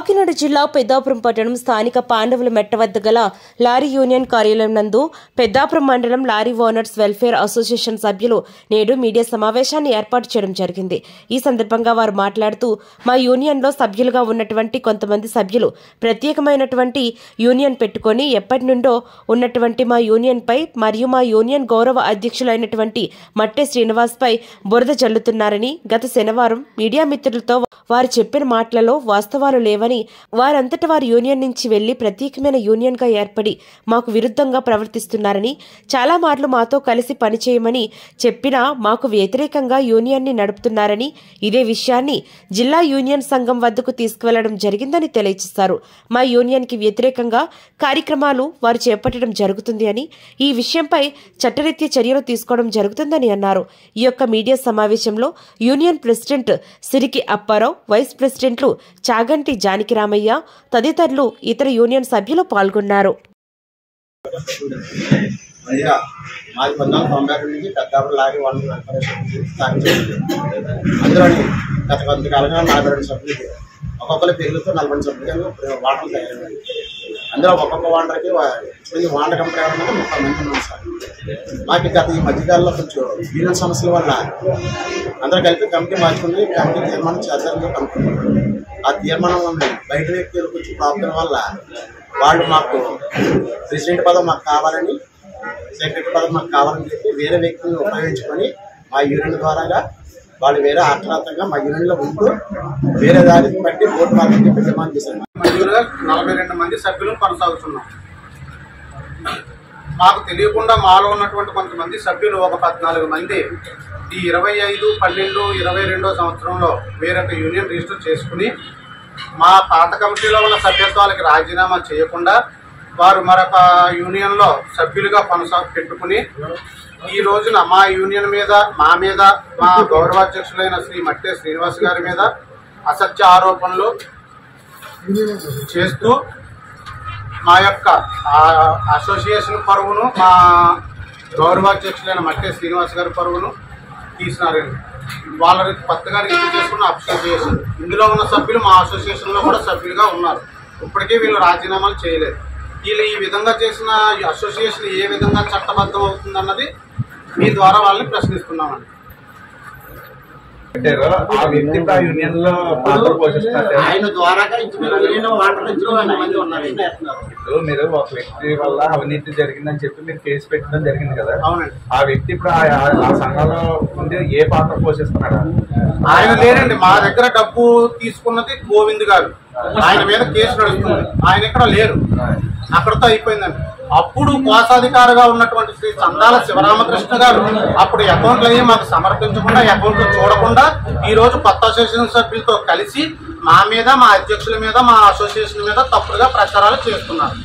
కాకినాడ జిల్లా పెద్దాపురం పట్టణం స్థానిక పాండవుల మెట్ట వద్ద గల లారీ యూనియన్ కార్యాలయం నందు పెద్దాపురం మండలం లారీ ఓనర్స్ వెల్ఫేర్ అసోసియేషన్ సభ్యులు నేడు మీడియా సమావేశాన్ని ఏర్పాటు చేయడం జరిగింది. ఈ సందర్భంగా వారు మాట్లాడుతూ మా యూనియన్లో సభ్యులుగా ఉన్నటువంటి కొంతమంది సభ్యులు ప్రత్యేకమైనటువంటి యూనియన్ పెట్టుకొని ఎప్పటి నుండో ఉన్నటువంటి మా యూనియన్పై మరియు మా యూనియన్ గౌరవ అధ్యక్షులైనటువంటి మట్టె శ్రీనివాస్పై బురద జల్లుతున్నారని గత శనివారం మీడియా మిత్రులతో వారు చెప్పిన మాటలలో వాస్తవాలు లేవని వారంతట వారి యూనియన్ నుంచి వెళ్ళి ప్రత్యేకమైన యూనియన్గా ఏర్పడి మాకు విరుద్ధంగా ప్రవర్తిస్తున్నారని చాలా మార్లు మాతో కలిసి పనిచేయమని చెప్పినా మాకు వ్యతిరేకంగా యూనియన్ని నడుపుతున్నారని ఇదే విషయాన్ని జిల్లా యూనియన్ సంఘం వద్దకు తీసుకువెళ్ళడం జరిగిందని తెలియజేశారు మా యూనియన్కి వ్యతిరేకంగా కార్యక్రమాలు వారు చేపట్టడం జరుగుతుంది అని ఈ విషయంపై చట్టరీత్యా చర్యలు తీసుకోవడం జరుగుతుందని అన్నారు. ఈ యొక్క మీడియా సమావేశంలో యూనియన్ ప్రెసిడెంట్ సిరికి అప్పారావు వైస్ ప్రెసిడెంట్లు చాగంటి జాన్ జానకిరామయ్య తదితరులు ఇతర యూనియన్ సభ్యులు పాల్గొన్నారు. అదిగా మాది తొంభై నుంచి పెద్దాపురం వాళ్ళు అందులోని గత కొంతకాలంగా నలభై రెండు సభ్యులు ఒక్కొక్కరి పేర్లతో నలభై సభ్యులు తయారయ్యాయి అందులో ఒక్కొక్క వాండర్కి కొన్ని వాండర్ కంపెనీ ఎవరన్నా ముప్పై మంది ఉన్నాం సార్. మాకు గత ఈ మధ్యకాలంలో కొంచెం యూనియన్ సమస్యల వల్ల అందరూ కలిపి కమిటీ మార్చుకుని కమిటీ తీర్మానం చేద్దామని అనుకున్నాం ఆ తీర్మానం బయట వ్యక్తులు కొంచెం ప్రాబ్లం వల్ల వాళ్ళు మాకు ప్రెసిడెంట్ పదం మాకు కావాలని సెక్రటరీ పదం మాకు కావాలని చెప్పి వేరే వ్యక్తులను ఉపయోగించుకొని మా యూనియన్ ద్వారాగా వాళ్ళు వేరే ఆక్రాంతంగా మా యూనియన్లో ఉంటూ వేరే దారికి బట్టి ఓటు మార్కెట్ చెప్పి డిమాండ్ చేశారు. మంజూరుగా నలభై రెండు మంది సభ్యులు కొనసాగుతున్నాం. మాకు తెలియకుండా మాలో ఉన్నటువంటి కొంతమంది సభ్యులు ఒక పద్నాలుగు మంది ఈ ఇరవై ఐదు పన్నెండు ఇరవై రెండో సంవత్సరంలో వేరొక యూనియన్ రిజిస్టర్ చేసుకుని మా పాత కమిటీలో ఉన్న సభ్యత్వాలకి రాజీనామా చేయకుండా వారు మరొక యూనియన్లో సభ్యులుగా కొనసాగు పెట్టుకుని ఈ రోజున మా యూనియన్ మీద మా మీద మా గౌరవాధ్యక్షులైన శ్రీ మట్టే శ్రీనివాస్ గారి మీద అసత్య ఆరోపణలు చేస్తూ మా యొక్క అసోసియేషన్ పరువును మా గౌరవాధ్యక్షులైన మట్టే శ్రీనివాస్ గారి పరువును తీసినారండి. వాళ్ళని కొత్తగా రిజిస్టర్ చేసుకున్న అసోసియేషన్ ఇందులో ఉన్న సభ్యులు మా అసోసియేషన్లో కూడా సభ్యులుగా ఉన్నారు. ఇప్పటికీ వీళ్ళు రాజీనామాలు చేయలేదు. వీళ్ళు ఈ విధంగా చేసిన ఈ అసోసియేషన్ ఏ విధంగా చట్టబద్ధం అవుతుందన్నది మీ ద్వారా వాళ్ళని ప్రశ్నిస్తున్నామండి. ఆయన ఇప్పుడు మీరు ఒక వ్యక్తి వల్ల అవినీతి జరిగిందని చెప్పి మీరు కేసు పెట్టడం జరిగింది కదా? అవునండి. ఆ వ్యక్తి ఇప్పుడు ఆ- సంఘంలో ఉండి ఏ పాత్ర పోషిస్తున్నారా ఆయన లేరండి. మా దగ్గర డబ్బు తీసుకున్నది గోవింద్ గారు. ఆయన మీద కేసు నడుస్తుంది. ఆయన ఇక్కడ లేరు. అక్కడతో అయిపోయిందండి. అప్పుడు కోశాధికారిగా ఉన్నటువంటి శ్రీ చందాల శివరామకృష్ణ గారు అప్పుడు అకౌంట్లు అయ్యి మాకు సమర్పించకుండా అకౌంట్లు చూడకుండా ఈ రోజు కొత్త అసోసియేషన్ సభ్యులతో కలిసి మా మీద మా అధ్యక్షుల మీద మా అసోసియేషన్ మీద తప్పుడుగా ప్రచారాలు చేస్తున్నారు.